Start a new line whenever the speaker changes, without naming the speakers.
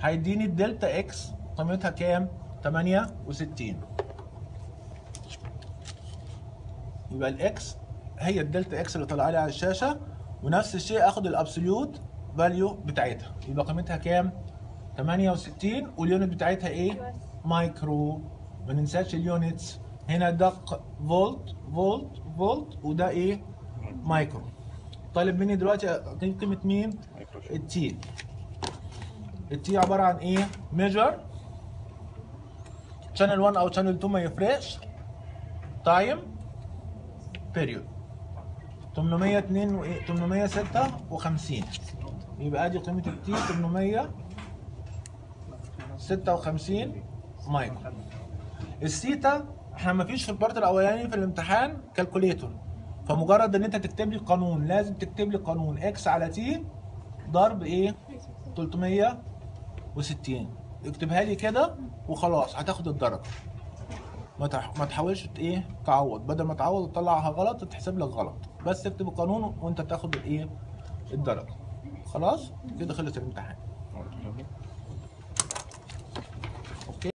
هيديني ال delta x قيمتها كام؟ 68 يبقى ال x هي ال delta x اللي طالعه لي على الشاشة ونفس الشيء آخد ال absolute value بتاعتها. يبقى قيمتها كام؟ 68 وال unit بتاعتها إيه؟ مايكرو. ما ننساش ال units. هنا ده ق- فولت فولت فولت وده إيه؟ مايكرو. طالب مني دلوقتي قيمة مين؟ ال T ال T عبارة عن إيه؟ measure channel 1 أو channel 2 ما يفرقش. time period 802 و 856 يبقى أدي قيمة ال T 856 micro ال theta إحنا ما فيش في ال part الأولاني في الامتحان calculator فمجرد إن أنت تكتب لي قانون لازم تكتب لي قانون. x على T ضرب إيه؟ 360 اكتبها لي كده وخلاص هتاخد الدرجة. ما تح... ما تحاولش إيه تعوض. بدل ما تعوض وتطلعها غلط تتحسب لك غلط. بس اكتب القانون وانت تاخد الايه الدرجة. خلاص؟ كده خلص الامتحان.